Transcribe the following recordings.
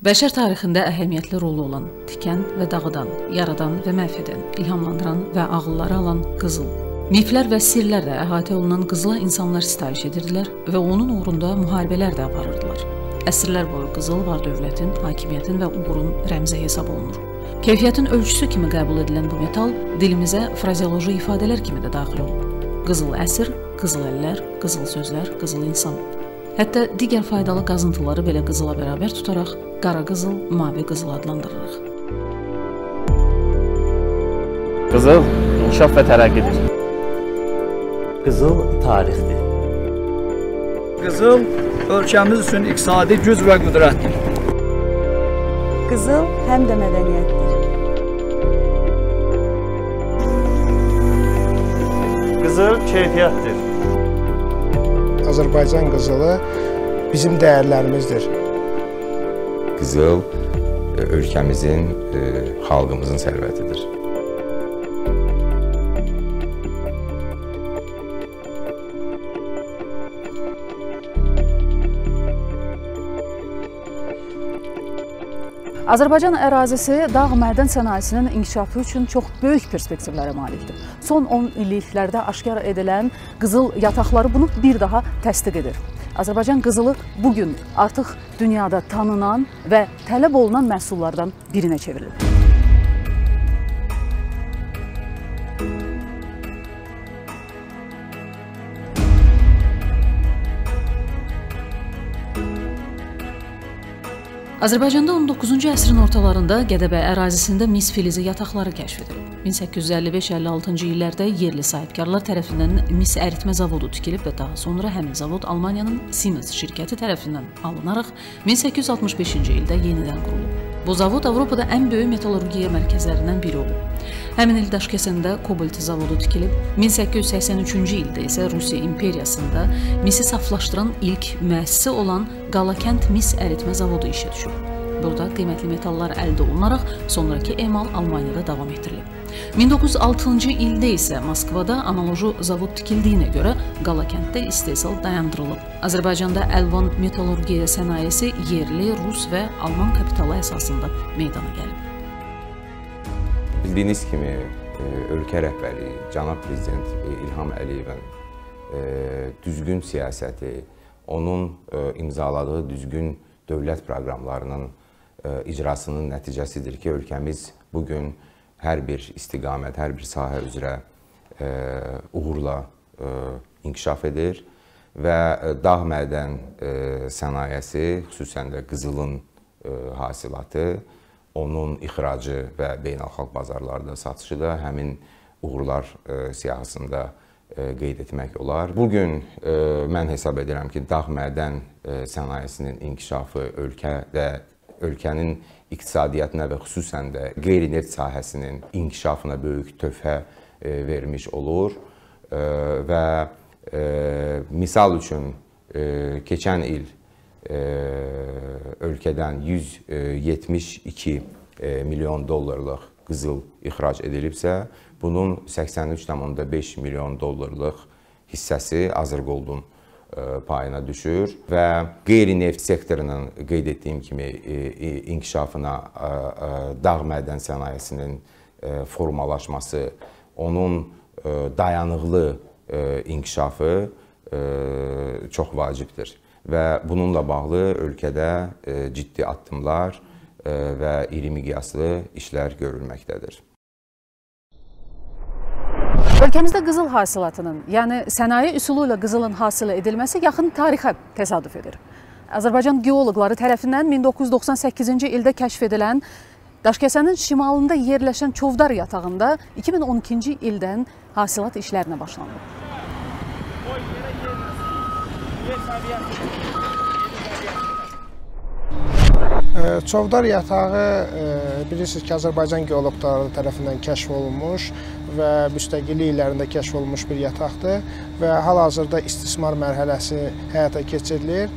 Bəşər tarixində əhəmiyyətli rolu olan, tikən və dağıdan, yaradan və məhv edən, ilhamlandıran və ağılları alan qızıl. Miflər və sirlərlə əhatə olunan qızıla insanlar sitayiş edirdilər və onun uğrunda müharibələr də aparırdılar. Əsrlər boyu qızıl var dövlətin, hakimiyyətin və uğurun rəmzi hesab olunur. Keyfiyyətin ölçüsü kimi qəbul edilən bu metal dilimizə frazeoloji ifadələr kimi də daxil olub. Qızıl əsr, qızıl əllər, qızıl sözlər, qızıl insan. Hətta digər faydalı qazıntıları belə qızıla bərabər tutaraq qara qızıl, mavi qızıl adlandırırıq. Qızıl inkişaf və tərəqqidir. Qızıl tarixdir. Qızıl ölkəmiz üçün iqtisadi güc və qüdrətdir. Qızıl həm də mədəniyyətdir. Qızıl keyfiyyətdir. Azərbaycan qızılı bizim dəyərlərimizdir. Qızıl e, ölkəmizin, e, xalqımızın sərvətidir. Azərbaycan ərazisi dağ mədən sənayesinin inkişafı üçün çox böyük perspektivlərə malikdir. Son 10 illiklərdə aşkar edilən qızıl yataqları bunu bir daha təsdiq edir. Azərbaycan qızılı bu gün artıq dünyada tanınan və tələb olunan məhsullardan birinə çevrilib. Azərbaycanda 19-cu əsrin ortalarında Gədəbəy ərazisində mis filizi yataqları kəşf edilib. 1855-56-cı illərdə yerli sahibkarlar tərəfindən mis əritmə zavodu tikilib və daha sonra həmin zavod Almaniyanın Siemens şirkəti tərəfindən alınaraq 1865-ci ildə yenidən qurulub. Bu zavod Avropada ən böyük metallurgiya mərkəzlərindən biri olub. Həmin il Daşkəsəndə Kobalt zavodu tikilib. 1883-cü ildə isə Rusiya imperiyasında misi saflaşdıran ilk müəssisi olan Qalakənd mis əritmə zavodu işə düşüb. Burada qiymətli metallar əldə olunaraq sonrakı emal Almaniyada davam etdirilib. 1906-cı ildə isə Moskvada analoji zavod tikildiyinə görə Qalakənddə istehsal dayandırılıb. Azərbaycanda əlvan metallurgiya sənayesi yerli, rus və alman kapitalı əsasında meydana gəlib. Bildiyiniz kimi e, ölkə rəhbəri cənab prezident e, İlham Əliyevin e, düzgün siyasəti, onun imzaladığı düzgün dövlət proqramlarının icrasının nəticəsidir ki, ölkəmiz bu gün hər bir istiqamət, hər bir sahə üzrə uğurla inkişaf edir və dağ mədən sənayesi, xüsusən də qızılın hasilatı, onun ixracı və beynəlxalq bazarlarda satışı da həmin uğurlar siyahısında qeyd etmək olar. Bu gün mən hesab edirəm ki, dağ mədən sənayesinin inkişafı ölkədə ölkənin iqtisadiyyatına və xüsusən də qeyri-neft sahəsinin inkişafına böyük töhfə e, vermiş olur e, və e, misal üçün keçən il ölkədən 172 milyon dollarlıq qızıl ixrac edilibsə, bunun 83,5 milyon dollarlıq hissəsi Azərqoldun payına düşür və qeyri-neft sektorunun qeyd etdiyim kimi inkişafına dağ mədən sənayesinin formalaşması, onun dayanıqlı inkişafı çox vacibdir və bununla bağlı ölkədə ciddi addımlar və iri miqyaslı işlər görülməkdədir. Ölkəmizdə qızıl hasilatının, yəni sənaye üsulu ilə qızılın hasil edilməsi yaxın tarixə təsadüf edir. Azərbaycan geoloqları tərəfindən 1998-ci ildə kəşf edilən Daşkəsənin şimalında yerləşən Çovdar yatağında 2012-ci ildən hasilat işlərinə başlanılıb. Çovdar yatağı bilirsiniz ki, Azərbaycan geoloqları tərəfindən kəşf olunmuş və müstəqillik illərində kəşf olunmuş bir yataqdır və hal-hazırda istismar mərhələsi həyata keçirilir.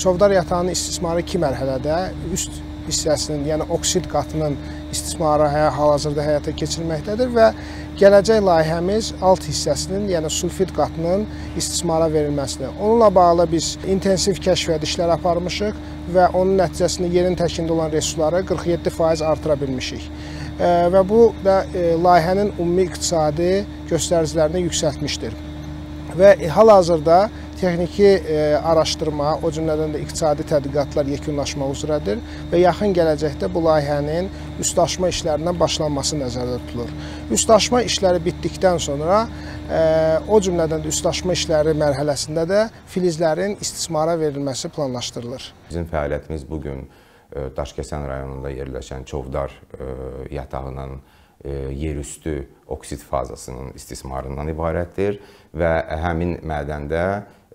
Çovdar yatağının istismarı iki mərhələdə, üst hissəsinin, yəni oksid qatının istismarı hal-hazırda həyata keçirilməkdədir və gələcək layihəmiz alt hissəsinin, yəni sulfid qatının istismara verilməsidir. Onunla bağlı biz intensiv kəşf edişlər aparmışıq və onun nəticəsində yerin tərkibində olan resursları 47% artıra bilmişik. Və bu da layihənin ümumi iqtisadi göstəricilərini yüksəltmişdir. Və hal-hazırda texniki e, araşdırma, o cümlədən də iqtisadi tədqiqatlar yekunlaşmaq üzrədir və yaxın gələcəkdə bu layihənin üstdaşma işlərindən başlanması nəzərdə tutulur. Üstdaşma işləri bitdikdən sonra e, o cümlədən də üstdaşma işləri mərhələsində də filizlərin istismara verilməsi planlaşdırılır. Bizim fəaliyyətimiz bu gün e, Daşkəsən rayonunda yerləşən Çovdar e, yatağının yerüstü oksid fazasının istismarından ibarətdir və həmin mədəndə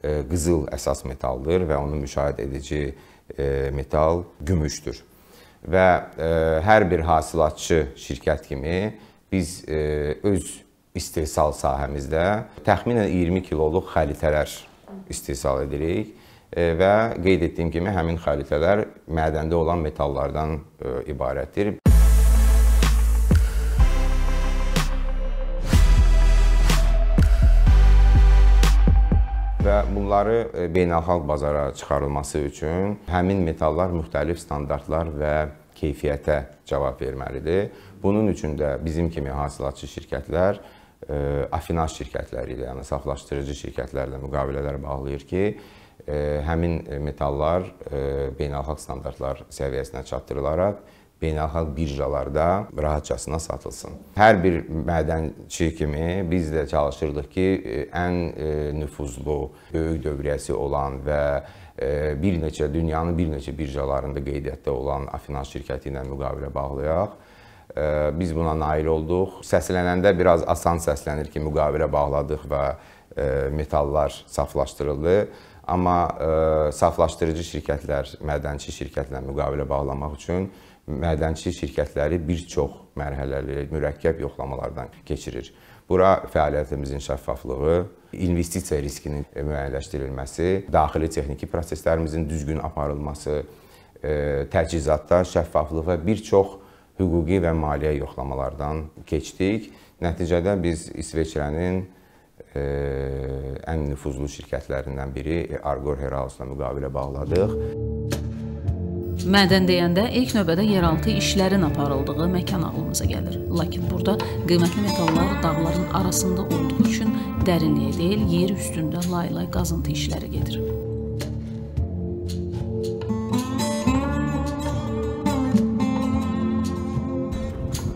qızıl əsas metaldır və onu müşahidə edici metal gümüşdür. Və hər bir hasilatçı şirkət kimi biz öz istehsal sahəmizdə təxminən 20 kiloluq xəritələr istehsal edirik və qeyd etdiyim kimi həmin xəritələr mədəndə olan metallardan ibarətdir. Və bunları e, beynəlxalq bazara çıxarılması üçün həmin metallar müxtəlif standartlar və keyfiyyətə cavab verməlidir. Bunun üçün də bizim kimi hasilatçı şirkətlər e, afinaj şirkətləri ilə, yəni saflaşdırıcı şirkətlərlə müqavilələr bağlayır ki, e, həmin metallar beynəlxalq standartlar səviyyəsinə çatdırılaraq beynəlxalq birjalarda rahatçasına satılsın. Hər bir mədənçi kimi biz də çalışırdıq ki, ən e, nüfuzlu, böyük dövriyyəsi olan və e, bir neçə dünyanın bir neçə birjalarında qeydiyyatda olan Afinans şirkəti ilə müqavilə bağlayaq. E, biz buna nail olduq. Səslənəndə biraz asan səslənir ki, müqavilə bağladıq və metallar saflaşdırıldı. Amma saflaşdırıcı şirkətlər mədənçi şirkətlə müqavilə bağlamaq üçün mədənçi şirkətləri bir çox mərhələli, mürəkkəb yoxlamalardan keçirir. Bura fəaliyyətimizin şəffaflığı, investisiya riskinin müəyyənləşdirilməsi, daxili texniki proseslərimizin düzgün aparılması, e, təchizatda şəffaflıq və bir çox hüquqi və maliyyə yoxlamalardan keçdik. Nəticədə biz İsveçrənin e, ən nüfuzlu şirkətlərindən biri Argor Herausla müqavilə bağladıq. Mədən deyəndə ilk növbədə yeraltı işlərin aparıldığı məkan ağlımıza gəlir. Lakin burada qiymətli metallar dağların arasında olduğu üçün dərinliyə deyil, yer üstündə laylay qazıntı işləri gedir.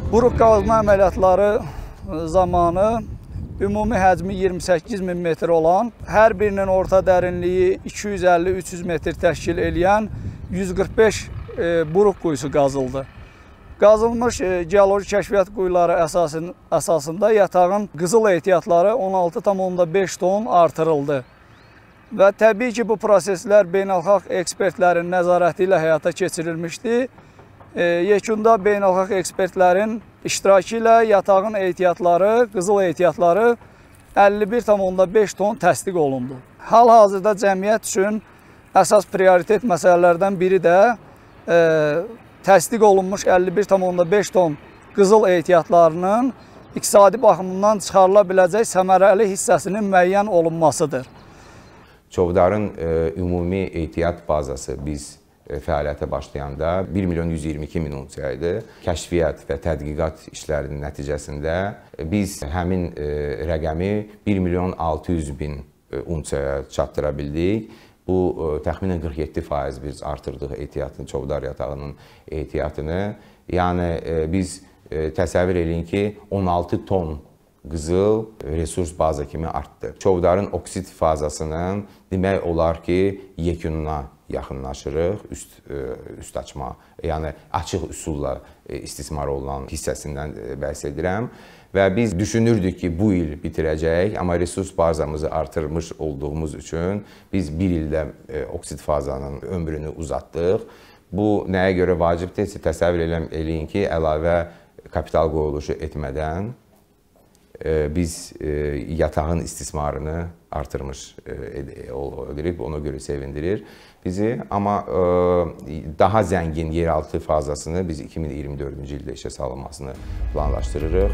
Buruq qazma əməliyyatları zamanı ümumi həcmi 28 min metr olan, hər birinin orta dərinliyi 250-300 metr təşkil eləyən 145 e, buruq quyusu qazıldı. Qazılmış e, geoloji kəşfiyyat quyuları əsasın, əsasında yatağın qızıl ehtiyatları 16,5 ton artırıldı. Və təbii ki, bu proseslər beynəlxalq ekspertlərin nəzarəti ilə həyata keçirilmişdi. Yekunda beynəlxalq ekspertlərin iştirakı ilə yatağın ehtiyatları, qızıl ehtiyatları 51,5 ton təsdiq olundu. Hal-hazırda cəmiyyət üçün əsas prioritet məsələlərdən biri də e, təsdiq olunmuş 51,5 ton qızıl ehtiyatlarının iqtisadi baxımından çıxarıla biləcək səmərəli hissəsinin müəyyən olunmasıdır. Çovdarın e, ümumi ehtiyat bazası biz fəaliyyətə başlayanda 1 milyon 122 min unsiya idi. Kəşfiyyat və tədqiqat işlərinin nəticəsində biz həmin e, rəqəmi 1 milyon 600 bin e, unsiyaya çatdıra bildik. Bu e, təxminən 47% biz artırdıq ehtiyatın, Çovdar yatağının ehtiyatını. Yəni e, biz e, təsəvvür eləyin ki, 16 ton qızıl resurs baza kimi artdı. Çovdarın oksid fazasının demək olar ki, yekununa yaxınlaşırıq, üst üst açma, yəni açıq üsulla istismar olunan hissəsindən bəhs edirəm və biz düşünürdük ki, bu il bitirəcəyik, amma resurs bazamızı artırmış olduğumuz üçün biz bir ildə e, oksid fazanın ömrünü uzatdıq. Bu nəyə görə vacibdirsə təsəvvür eləyin ki, əlavə kapital qoyuluşu etmədən biz yatağın istismarını artırmış edirik. Ona görə sevindirir bizi. Amma daha zəngin yeraltı fazasını biz 2024-cü ildə işə salınmasını planlaşdırırıq.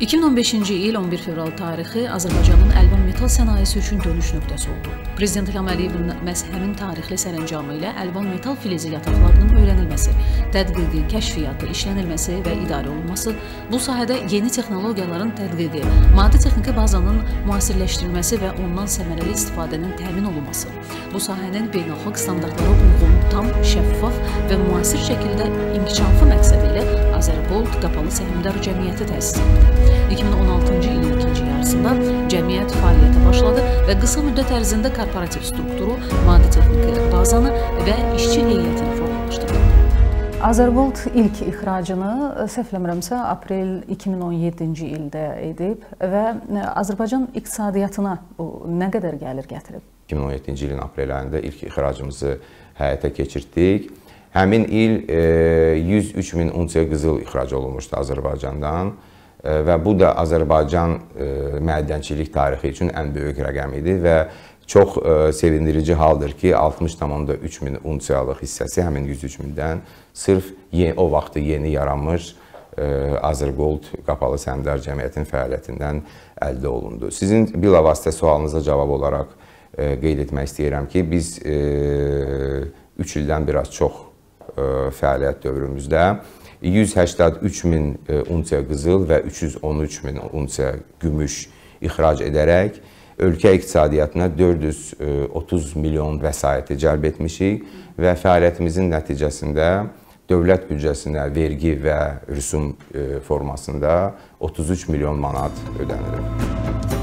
2015-ci il 11 fevral tarixi Azərbaycanın əlvan metal sənayesi üçün dönüş nöqtəsi oldu. Prezident İlham Əliyevin məhz həmin tarixli sərəncamı ilə əlvan metal filizi yataqlarının öyrənilməsi, tədqiqi, kəşfiyyatı, işlənilməsi və idarə olunması, bu sahədə yeni texnologiyaların tədqiqi, maddi texniki bazanın müasirləşdirilməsi və ondan səmərəli istifadənin təmin olunması, bu sahənin beynəlxalq standartlara uyğun, tam, şəffaf və müasir şəkildə inkişafı məqsədi ilə Azərgold Qapalı Səhmdar Cəmiyyəti təsis edildi. 2016-cı ilin ikinci yarısında cəmiyyət fəaliyyətə başladı və qısa müddət ərzində korporativ strukturu, maddi texniki bazanı və işçi heyətini formalaşdırdı. Azərgold ilk ixracını səhv eləmirəmsə aprel 2017-ci ildə edib və Azərbaycan iqtisadiyyatına nə qədər gəlir gətirib? 2017-ci ilin aprel ayında ilk ixracımızı həyata keçirtdik. Həmin il 103 min unsiya qızıl ixrac olunmuşdu Azərbaycandan və bu da Azərbaycan mədənçilik tarixi üçün ən böyük rəqəm idi və çox sevindirici haldır ki, 60,3 min unsiyalıq hissəsi həmin 103 mindən sırf o vaxtı yeni yaranmış Azərgold Qapalı Səhmdar Cəmiyyətinin fəaliyyətindən əldə olundu. Sizin bilavasitə sualınıza cavab olaraq qeyd etmək istəyirəm ki, biz 3 ildən biraz çox fəaliyyət dövrümüzdə 183 min e, unsiya qızıl və 313 min unsiya gümüş ixrac edərək ölkə iqtisadiyyatına 430 milyon vəsaiti cəlb etmişik və fəaliyyətimizin nəticəsində dövlət büdcəsinə vergi və rüsum e, formasında 33 milyon manat ödənilir.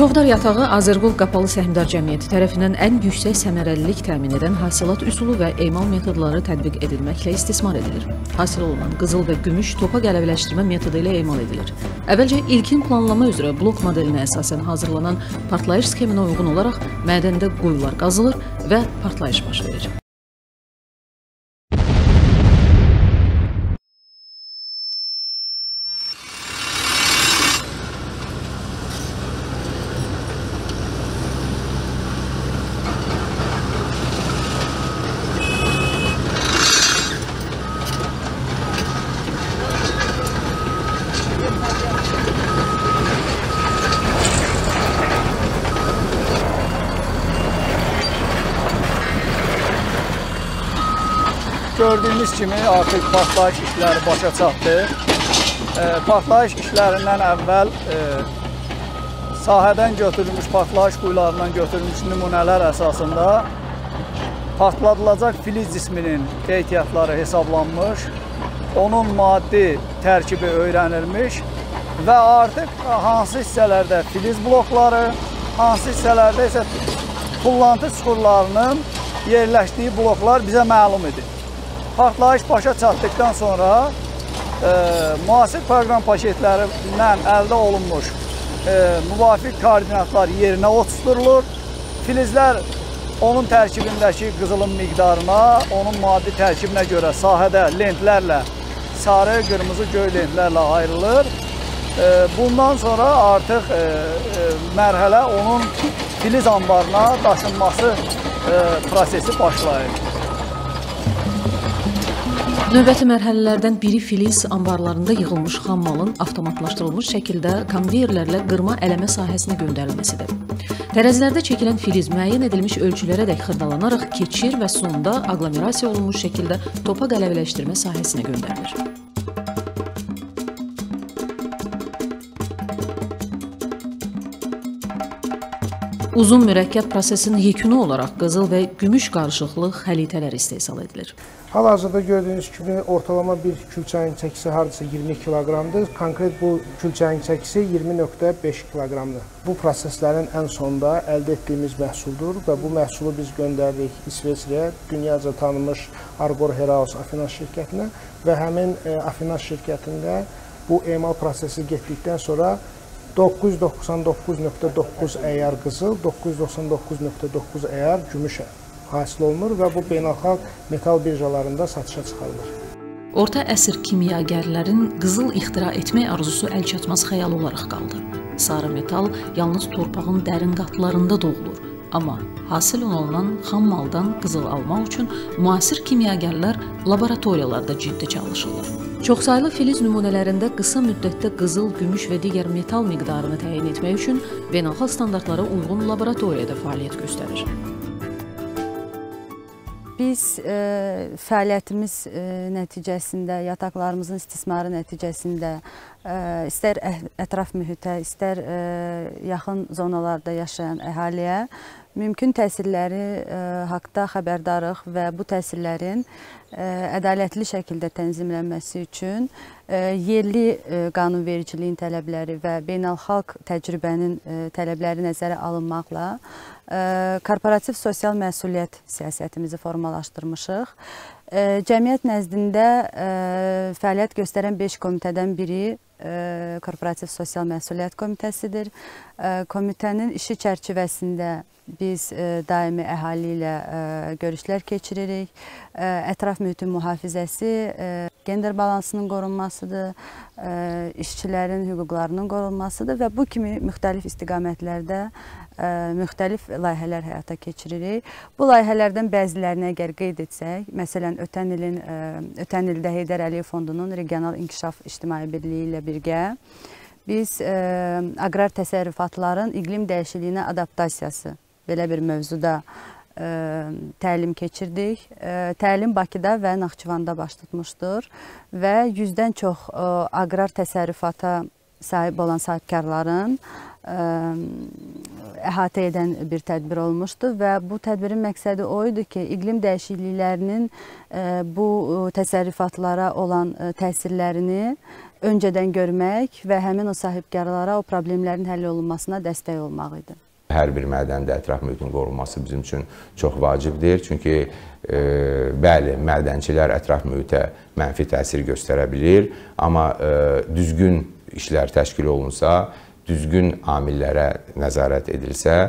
Çovdar yatağı Azərqol Qapalı Səhmdar Cəmiyyəti tərəfindən ən yüksək səmərəlilik təmin edən hasilat üsulu və emal metodları tətbiq edilməklə istismar edilir. Hasil olunan qızıl və gümüş topa qələvələşdirmə metodu ilə emal edilir. Əvvəlcə ilkin planlama üzrə blok modelinə əsasən hazırlanan partlayış sxeminə uyğun olaraq mədəndə quyular qazılır və partlayış baş verir. Gördüyünüz kimi artıq partlayış işləri başa çatdı. E, partlayış işlərindən əvvəl e, sahədən götürülmüş partlayış quyularından götürülmüş nümunələr əsasında partladılacaq filiz cisminin qeydiyyatları hesablanmış, onun maddi tərkibi öyrənilmiş və artıq hansı hissələrdə filiz blokları, hansı hissələrdə isə tullantı çuxurlarının yerləşdiyi bloklar bizə məlum idi. Partlayış başa çatdıqdan sonra e, müasir proqram paketlərindən əldə olunmuş e, müvafiq koordinatlar yerinə oturtulur. Filizlər onun tərkibindəki qızılın miqdarına, onun maddi tərkibinə görə sahədə lentlərlə, sarı, qırmızı, göy lentlərlə ayrılır. E, bundan sonra artıq e, e, mərhələ onun filiz anbarına daşınması e, prosesi başlayır. Növbəti mərhələlərdən biri filiz anbarlarında yığılmış xam malın avtomatlaşdırılmış şəkildə konveyerlərlə qırma ələmə sahəsinə göndərilməsidir. Tərəzilərdə çəkilən filiz müəyyən edilmiş ölçülərə dək xırdalanaraq keçir və sonda aqlomerasiya olunmuş şəkildə topa qələvələşdirmə sahəsinə göndərilir. Uzun mürəkkəb prosesin yekunu olaraq qızıl və gümüş qarışıqlı xəlitələr istehsal edilir. Hal-hazırda gördüyünüz kimi ortalama bir külçəyin çəkisi hardasa 20 kiloqramdır. Konkret bu külçəyin çəkisi 20.5 kiloqramdır. Bu proseslərin ən sonunda əldə etdiyimiz məhsuldur və bu məhsulu biz göndərdik İsveçrəyə, dünyaca tanınmış Arbor Heraus Afinas şirkətinə və həmin e, Afinas şirkətində bu emal prosesi getdikdən sonra 999.9 əyar qızıl, 999.9 əyar gümüş hasil olunur və bu beynəlxalq metal birjalarında satışa çıxarılır. Orta əsr kimyagərlərin qızıl ixtira etmək arzusu əlçatmaz xəyal olaraq qaldı. Sarı metal yalnız torpağın dərin qatlarında doğulur. Amma hasil olunan xam maldan qızıl almaq üçün müasir kimyagərlər laboratoriyalarda ciddi çalışırlar. Çoxsaylı filiz nümunələrində qısa müddətdə qızıl, gümüş və digər metal miqdarını təyin etmək üçün beynəlxalq standartlara uyğun laboratoriyada fəaliyyət göstərir. Biz e, fəaliyyətimiz e, nəticəsində, yataqlarımızın istismarı nəticəsində istər ətraf mühitə, istər e, yaxın zonalarda yaşayan əhaliyə mümkün təsirləri e, haqqda xəbərdarıq və bu təsirlərin e, ədalətli şəkildə tənzimlənməsi üçün yerli qanunvericiliyin tələbləri və beynəlxalq təcrübənin tələbləri nəzərə alınmaqla korporativ sosial məsuliyyət siyasətimizi formalaşdırmışıq. Cəmiyyət nəzdində e, fəaliyyət göstərən 5 komitədən biri e, Korporativ Sosial Məsuliyyət Komitəsidir. E, komitənin işi çərçivəsində biz daimi əhali ilə görüşlər keçiririk. Ətraf mühitin mühafizəsi, gender balansının qorunmasıdır, e, işçilərin hüquqlarının qorunmasıdır və bu kimi müxtəlif istiqamətlərdə ə, müxtəlif layihələr həyata keçiririk. Bu layihələrdən bəzilərini əgər qeyd etsək, məsələn, ötən ilin ə, ötən ildə Heydər Əliyev Fondunun Regional İnkişaf İctimai Birliyi ilə birgə biz aqrar təsərrüfatların iqlim dəyişikliyinə adaptasiyası belə bir mövzuda təlim keçirdik. Təlim Bakıda və Naxçıvanda baş tutmuşdur və 100-dən çox ə, aqrar təsərrüfata sahib olan sahibkarların ə, əhatə edən bir tədbir olmuşdu və bu tədbirin məqsədi o idi ki, iqlim dəyişikliklərinin ə, bu təsərrüfatlara olan təsirlərini öncədən görmək və həmin o sahibkarlara o problemlərin həll olunmasına dəstək olmaq idi. Hər bir mədəndə ətraf mühitin qorunması bizim üçün çox vacibdir. Çünki e, bəli, mədənçilər ətraf mühitə mənfi təsir göstərə bilir, amma e, düzgün işlər təşkil olunsa, düzgün amillərə nəzarət edilsə,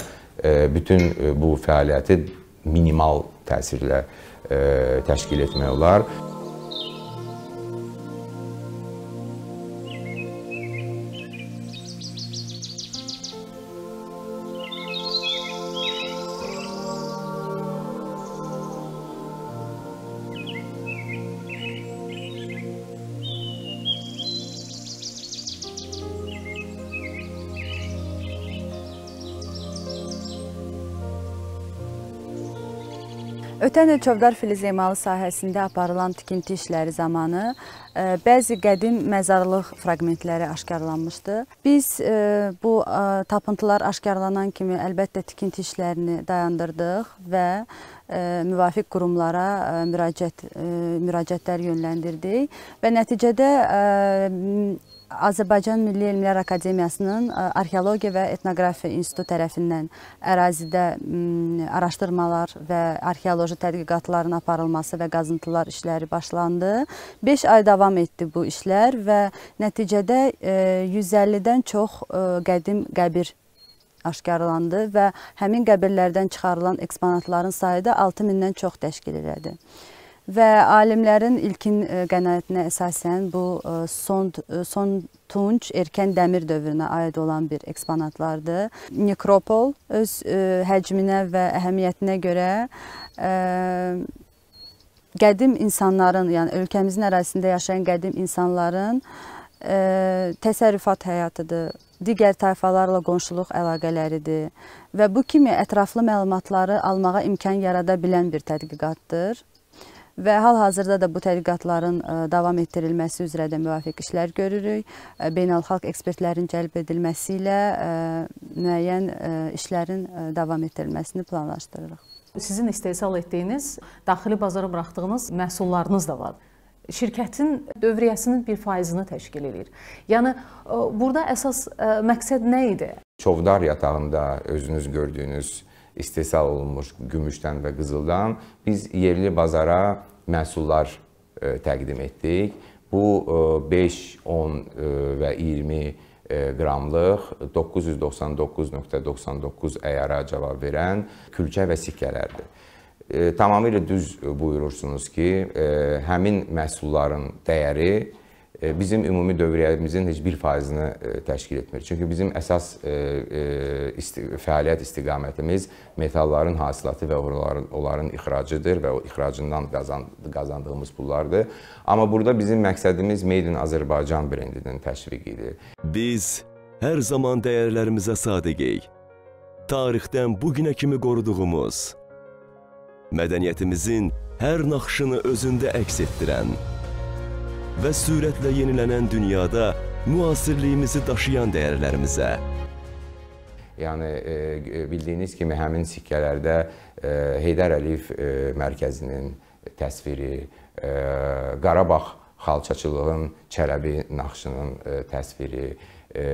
e, bütün e, bu fəaliyyəti minimal təsirlə e, təşkil etmək olar. Ötən il Çovdar filiz emalı sahəsində aparılan tikinti işləri zamanı e, bəzi qədim məzarlıq fraqmentləri aşkarlanmışdı. Biz e, bu ə, tapıntılar aşkarlanan kimi əlbəttə tikinti işlərini dayandırdıq və müvafiq qurumlara müraciət müraciətlər yönləndirdik və nəticədə Azərbaycan Milli Elmlər Akademiyasının Arxeologiya və Etnografiya İnstitutu tərəfindən ərazidə araşdırmalar və arxeoloji tədqiqatların aparılması və qazıntılar işləri başlandı. 5 ay davam etdi bu işlər və nəticədə 150-dən çox qədim qəbir aşkarlandı və həmin qəbirlərdən çıxarılan eksponatların sayı da 6000-dən çox təşkil edirdi və alimlərin ilkin e, qənaətinə əsasən bu e, son e, son tunc erkən dəmir dövrünə aid olan bir eksponatlardır. Nekropol öz həcminə və əhəmiyyətinə görə qədim insanların, yəni ölkəmizin ərazisində yaşayan qədim insanların təsərrüfat həyatıdır, digər tayfalarla qonşuluq əlaqələridir. Və bu kimi ətraflı məlumatları almağa imkan yarada bilən bir tədqiqatdır və hal-hazırda da bu tədqiqatların e, davam etdirilməsi üzrə də müvafiq işlər görürük. E, beynəlxalq ekspertlərin cəlb edilməsi ilə e, müəyyən işlərin davam etdirilməsini planlaşdırırıq. Sizin istehsal etdiyiniz, daxili bazara buraxdığınız məhsullarınız da var şirkətin dövriyyəsinin bir faizini təşkil edir. Yəni burada əsas məqsəd nə idi? Çovdar yatağında özünüz gördüyünüz istehsal olunmuş gümüşdən və qızıldan biz yerli bazara məhsullar e, təqdim etdik. Bu 5, e, 10 e, və 20 qramlıq 999.99 əyara cavab verən külçə və sikkələrdir. tamamilə düz buyurursunuz ki, həmin məhsulların dəyəri bizim ümumi dövriyyəmizin heç 1%-ni e, təşkil etmir. Çünki bizim əsas e, isti fəaliyyət istiqamətimiz metalların hasilatı və onların, onların ixracıdır və o ixracından qazan qazandığımız pullardır. Amma burada bizim məqsədimiz Made in Azərbaycan brendinin təşviqidir. Biz hər zaman dəyərlərimizə sadiqik. Tarixdən bu günə kimi qoruduğumuz mədəniyyətimizin hər naxışını özündə əks etdirən və sürətlə yenilənən dünyada müasirliyimizi daşıyan dəyərlərimizə. Yəni e, bildiyiniz kimi həmin sikkələrdə e, Heydər Əliyev e, mərkəzinin təsviri, e, Qarabağ xalçaçılığın Çələbi naxışının e, təsviri, e,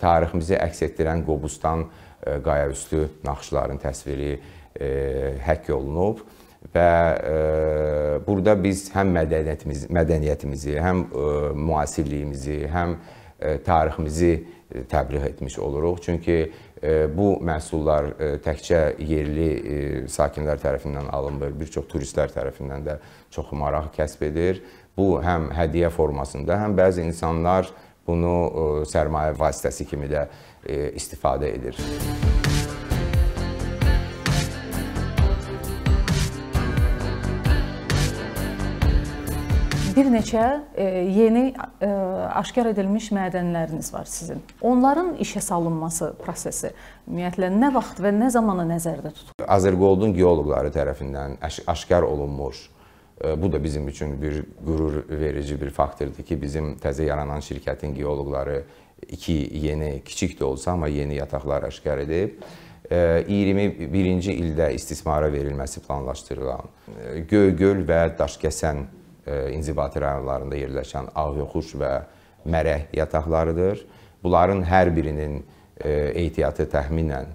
tariximizi əks etdirən Qobustan e, qayaüstü naxışların təsviri e, həkk olunub və e, burada biz həm mədəniyyətimizi, mədəniyyətimizi, həm e, müasirliyimizi, həm e, tariximizi e, təbliğ etmiş oluruq. Çünki e, bu məhsullar e, təkcə yerli sakinlər tərəfindən alınmır, bir çox turistlər tərəfindən də çox maraq kəsb edir. Bu həm hədiyyə formasında, həm bəzi insanlar bunu sərmayə vasitəsi kimi də istifadə edir. Bir neçə e, yeni e, aşkar edilmiş mədənləriniz var sizin. Onların işə salınması prosesi ümumiyyətlə nə vaxt və nə zamana nəzərdə tutulur? Azərgoldun geoloqları tərəfindən aşkar olunmuş e, bu da bizim üçün bir qürur verici bir faktordur ki, bizim təzə yaranan şirkətin geoloqları iki yeni, kiçik də olsa amma yeni yataqlar aşkar edib. 21-ci ildə istismara verilməsi planlaşdırılan Göygöl və Daşkəsən inzibati rayonlarında yerləşən Ağyoxuş və Mərək yataqlarıdır. Bunların hər birinin ehtiyatı təxminən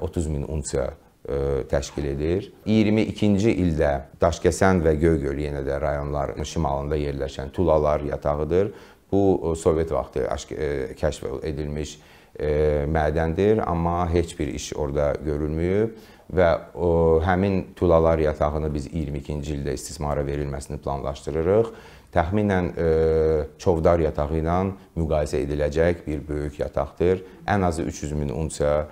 30 min unsiya təşkil edir. 22-ci ildə Daşkəsən və Göygöl yenə də rayonların şimalında yerləşən Tulalar yatağıdır. Bu Sovet vaxtı kəşf edilmiş mədəndir, amma heç bir iş orada görülməyib və o, həmin tulalar yatağını biz 22-ci ildə istismara verilməsini planlaşdırırıq. Təxminən e, Çovdar yatağı ilə müqayisə ediləcək bir böyük yataqdır. Ən azı 300 min unsiya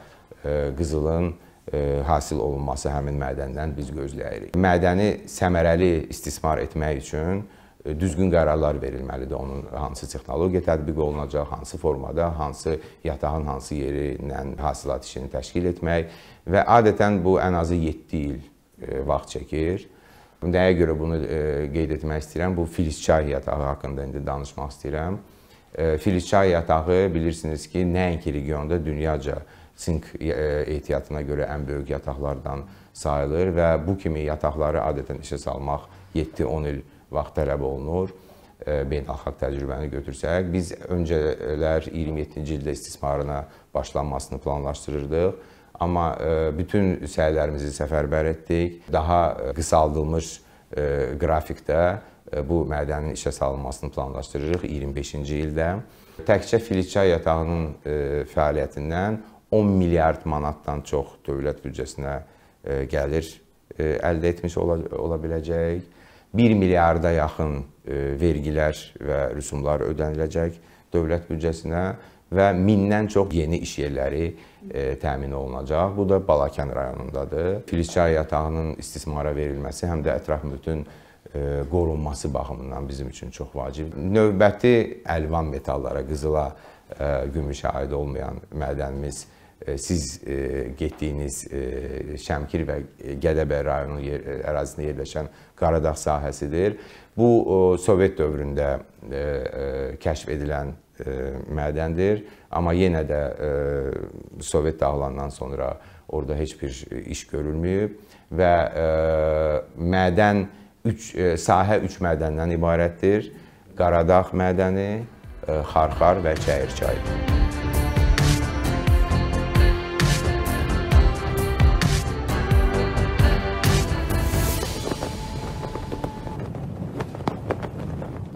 e, qızılın e, hasil olunması həmin mədəndən biz gözləyirik. Mədəni səmərəli istismar etmək üçün e, düzgün qərarlar verilməlidir. Onun hansı texnologiya tətbiq olunacaq, hansı formada, hansı yatağın hansı yeri ilə hasilat işini təşkil etmək və adətən bu ən azı 7 il e, vaxt çəkir. Nəyə görə bunu e, qeyd etmək istəyirəm? Bu Filizçay yatağı haqqında indi danışmaq istəyirəm. Filizçay yatağı bilirsiniz ki, nəinki regionda dünyaca sink ehtiyatına görə ən böyük yataqlardan sayılır və bu kimi yataqları adətən işə salmaq 7-10 il vaxt tələb olunur. Beynəlxalq təcrübəni götürsək, biz öncələr 27-ci ildə istismarına başlanmasını planlaşdırırdıq. Amma bütün səylərimizi səfərbər etdik. Daha qısaldılmış qrafikdə bu mədənin işə salınmasını planlaşdırırıq 25-ci ildə. Təkcə Filizçay yatağının fəaliyyətindən 10 milyard manatdan çox dövlət büdcəsinə gəlir əldə etmiş ola, ola biləcək. 1 milyarda yaxın vergilər və rüsumlar ödəniləcək dövlət büdcəsinə və mindən çox yeni iş yerləri e, təmin olunacaq. Bu da Balakən rayonundadır. Filizçay yatağının istismara verilməsi həm də ətraf mühitin e, qorunması baxımından bizim üçün çox vacib. Növbəti əlvan metallara, qızıla, e, gümüşə aid olmayan mədənimiz e, siz e, getdiyiniz e, Şəmkir və Gədəbəy rayonu yer, ərazisində yerləşən Qaradağ sahəsidir. Bu Sovet dövründə kəşf edilən mədəndir, amma yenə də Sovet dağılandan sonra orada heç bir iş görülməyib və mədən 3 sahə 3 mədəndən ibarətdir. Qaradağ mədəni, Xarxar və Çəyirçay.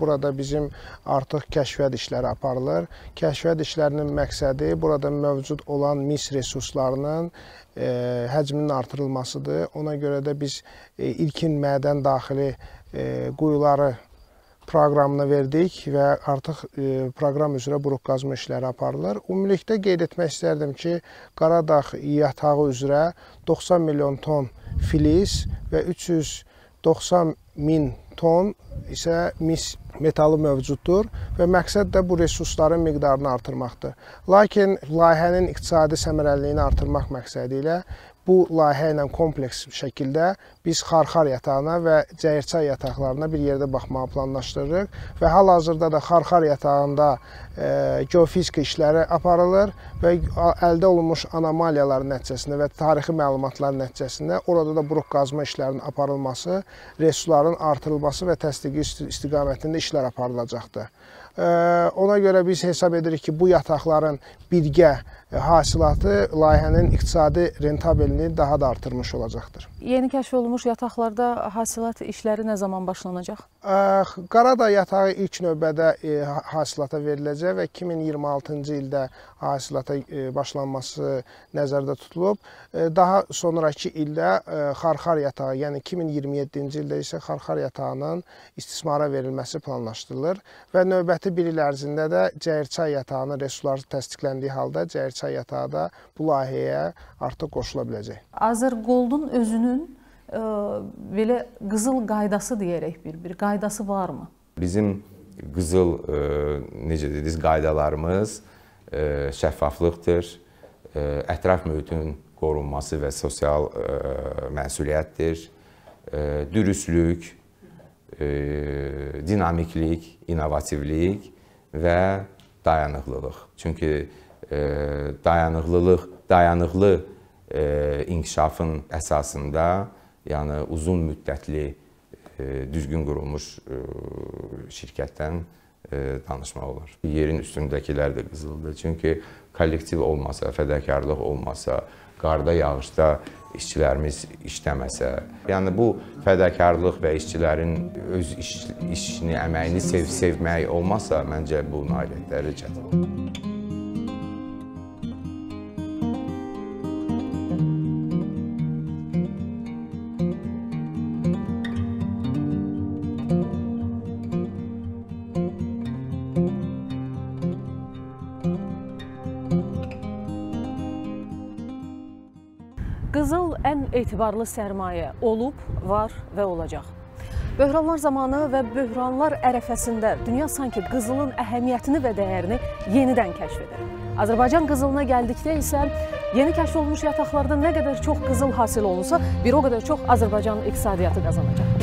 Burada bizim artıq kəşfiyyat işləri aparılır. Kəşfiyyat işlərinin məqsədi burada mövcud olan mis resurslarının e, həcminin artırılmasıdır. Ona görə də biz e, ilkin mədən daxili e, quyuları proqramına verdik və artıq e, proqram üzrə buruq qazma işləri aparılır. Ümumilikdə qeyd etmək istərdim ki, Qaradağ yatağı üzrə 90 milyon ton filiz və 390 min ton isə mis metalı mövcuddur və məqsəd də bu resursların miqdarını artırmaqdır. Lakin layihənin iqtisadi səmərəliliyini artırmaq məqsədi ilə bu layihə ilə kompleks şəkildə biz Xarxar yatağına və Cəyirçay yataqlarına bir yerdə baxmağı planlaşdırırıq və hal-hazırda da Xarxar yatağında e, geofizika işləri aparılır və əldə olunmuş anomaliyalar nəticəsində və tarixi məlumatlar nəticəsində orada da buruq qazma işlərinin aparılması, resursların artırılması və təsdiqi istiqamətində işlər aparılacaqdır. E, ona görə biz hesab edirik ki, bu yataqların birgə hasilatı layihənin iqtisadi rentabelini daha da artırmış olacaqdır. Yeni kəşf olunmuş yataqlarda hasilat işləri nə zaman başlanacaq? Qaradağ yatağı ilk növbədə e, hasilata veriləcək və 2026-cı ildə hasilata e, başlanması nəzərdə tutulub. E, daha sonrakı ildə Xarxar yatağı, yəni 2027-ci ildə isə Xarxar yatağının istismara verilməsi planlaşdırılır və növbəti bir il ərzində də Cəyirçay yatağının resursları təsdiqləndiyi halda Cəyirçay çay yatağı da bu layihəyə artıq qoşula biləcək. Azərgoldun özünün belə qızıl qaydası deyərək bir bir qaydası varmı? Bizim qızıl e, necə dediniz qaydalarımız e, şəffaflıqdır, ə, ətraf mühitin qorunması və sosial məsuliyyətdir, dürüstlük, dinamiklik, innovativlik və dayanıqlılıq. Çünki dayanıqlılıq, dayanıqlı inkişafın əsasında, yəni uzun müddətli düzgün qurulmuş şirkətdən danışmaq olar. Yerin üstündəkilər də qızıldır. Çünki kollektiv olmasa, fədakarlıq olmasa, qarda, yağışda işçilərimiz işləməsə, yəni bu fədakarlıq və işçilərin öz iş, işini, əməyini sev sevmək olmasa, məncə bu nailiyyətləri çətin Qızıl ən etibarlı sərmayə olub, var və olacaq. Böhranlar zamanı və böhranlar ərəfəsində dünya sanki qızılın əhəmiyyətini və dəyərini yenidən kəşf edir. Azərbaycan qızılına gəldikdə isə yeni kəşf olunmuş yataqlarda nə qədər çox qızıl hasil olunsa, bir o qədər çox Azərbaycanın iqtisadiyyatı qazanacaq.